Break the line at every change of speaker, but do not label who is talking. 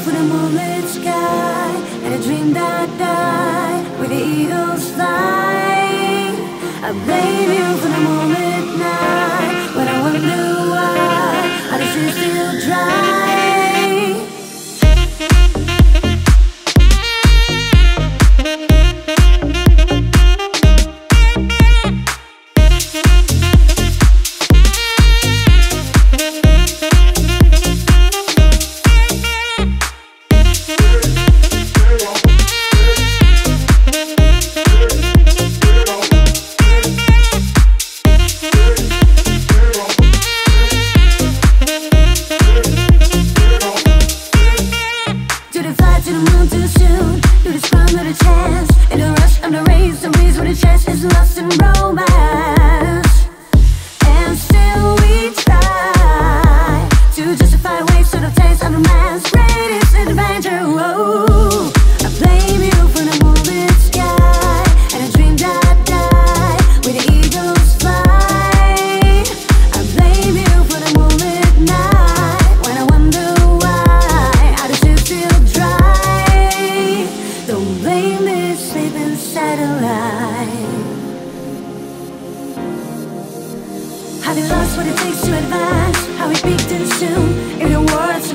for the moonlit sky and a dream that died with the eagles fly. I blame The fly to the moon too soon? Do the scrum with a chance? In the rush of the race, the with a chance is lost in romance. Having lost what it takes to advance, how we peaked too soon. In the world